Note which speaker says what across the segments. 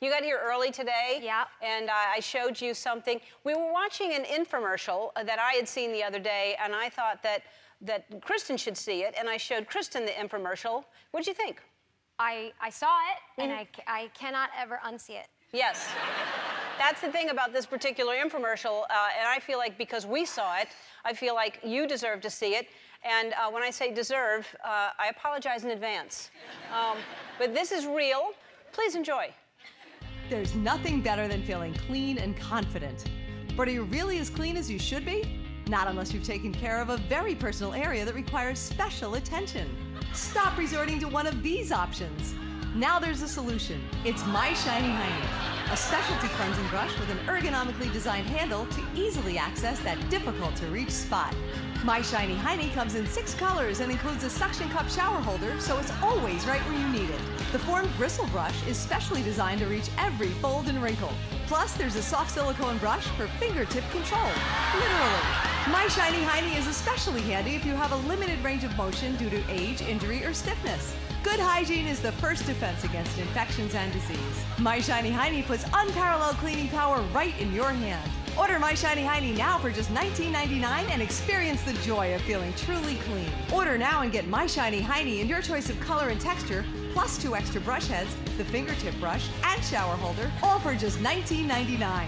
Speaker 1: You got here early today.
Speaker 2: Yeah.
Speaker 1: And uh, I showed you something. We were watching an infomercial uh, that I had seen the other day, and I thought that that Kristen should see it, and I showed Kristen the infomercial. What'd you think?
Speaker 2: I, I saw it, and I, I cannot ever unsee it.
Speaker 1: Yes. That's the thing about this particular infomercial, uh, and I feel like because we saw it, I feel like you deserve to see it. And uh, when I say deserve, uh, I apologize in advance. Um, but this is real. Please enjoy.
Speaker 3: There's nothing better than feeling clean and confident. But are you really as clean as you should be? Not unless you've taken care of a very personal area that requires special attention. Stop resorting to one of these options. Now there's a solution. It's My Shiney Hiney, a specialty cleansing brush with an ergonomically designed handle to easily access that difficult to reach spot. My Shiney Hiney comes in six colors and includes a suction cup shower holder, so it's always right where you need it. The formed bristle brush is specially designed to reach every fold and wrinkle. Plus, there's a soft silicone brush for fingertip control. Literally. My Shiney Hiney is especially handy if you have a limited range of motion due to age, injury, or stiffness. Good hygiene is the first defense against infections and disease. My Shiney Hiney puts unparalleled cleaning power right in your hand. Order My Shiney Hiney now for just $19.99 and experience the joy of feeling truly clean. Order now and get My Shiney Hiney in your choice of color and texture, plus two extra brush heads, the fingertip brush, and shower holder, all for just $19.99.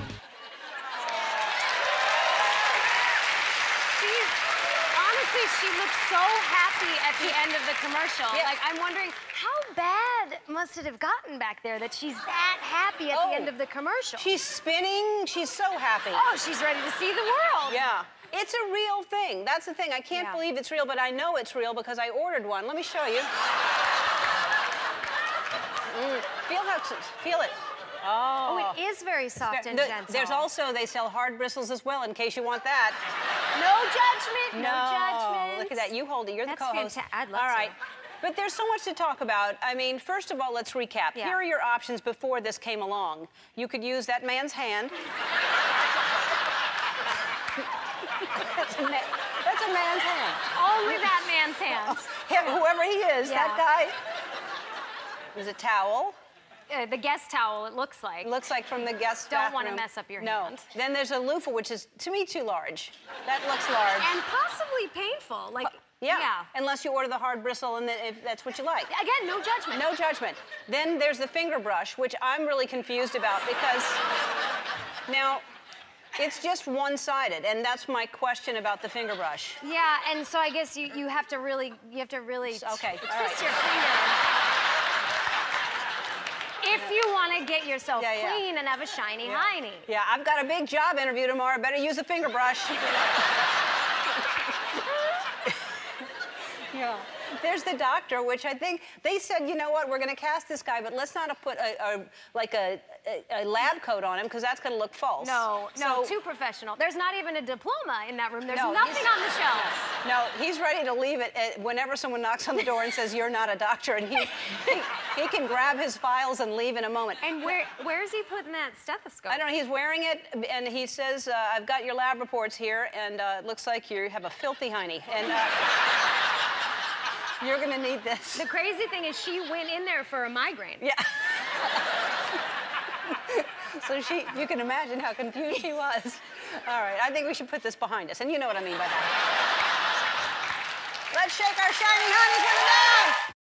Speaker 2: She's, honestly, she looks so happy at the end of the commercial.
Speaker 1: Yeah.
Speaker 2: Like, I'm wondering, how bad must it have gotten back there that she's that happy at
Speaker 1: Oh.
Speaker 2: the end of the commercial?
Speaker 1: She's spinning. She's so happy.
Speaker 2: oh, she's ready to see the world.
Speaker 1: Yeah. It's a real thing. That's the thing. I can't
Speaker 2: Yeah.
Speaker 1: believe it's real, but I know it's real because I ordered one. Let me show you. Mm, Feel how feel it.
Speaker 2: Oh,
Speaker 1: Oh.
Speaker 2: it is very soft and
Speaker 1: The-
Speaker 2: gentle.
Speaker 1: There's also they sell hard bristles as well in case you want that.
Speaker 2: no judgment. No, judgment.
Speaker 1: Look at that. You hold it. You're
Speaker 2: That's
Speaker 1: the co-host.
Speaker 2: I'd love
Speaker 1: All
Speaker 2: to.
Speaker 1: right. But there's so much to talk about. I mean, first of all, let's recap.
Speaker 2: Yeah.
Speaker 1: Here are your options before this came along. You could use that man's hand. that's, a ma- that's a man's hand.
Speaker 2: Only that man's hands.
Speaker 1: Him, whoever he is, that guy. There's a towel.
Speaker 2: Uh, the guest towel, it looks like.
Speaker 1: Looks like from the guest towel.
Speaker 2: Don't wanna mess up your
Speaker 1: no.
Speaker 2: hand.
Speaker 1: Then there's a loofah, which is to me too large. That looks large.
Speaker 2: and possibly painful. Like,
Speaker 1: yeah.
Speaker 2: yeah.
Speaker 1: Unless you order the hard bristle, and then if that's what you like.
Speaker 2: Again, no judgment.
Speaker 1: No judgment. Then there's the finger brush, which I'm really confused about because now it's just one-sided, and that's my question about the finger brush.
Speaker 2: Yeah, and so I guess you, you have to really you have to really
Speaker 1: okay,
Speaker 2: twist
Speaker 1: right.
Speaker 2: your finger. If you want to get yourself
Speaker 1: Yeah, yeah.
Speaker 2: clean and have a shiny hiney.
Speaker 1: Yeah, I've got a big job interview tomorrow. Better use a finger brush. yeah. There's the doctor, which I think they said, you know what, we're going to cast this guy, but let's not put a, a like a, a, a lab coat on him because that's going to look false.
Speaker 2: No, no,
Speaker 1: So-
Speaker 2: too professional. There's not even a diploma in that room. There's
Speaker 1: No,
Speaker 2: nothing on the shelves.
Speaker 1: No, he's ready to leave it whenever someone knocks on the door and says, You're not a doctor. And he, he, he can grab his files and leave in a moment.
Speaker 2: And where where is he putting that stethoscope?
Speaker 1: I don't know, he's wearing it, and he says, uh, I've got your lab reports here, and uh, it looks like you have a filthy hiney. And uh, you're going to need this.
Speaker 2: The crazy thing is she went in there for a migraine.
Speaker 1: Yeah. so she, you can imagine how confused she was. All right, I think we should put this behind us, and you know what I mean by that. Let's shake our shiny honey for the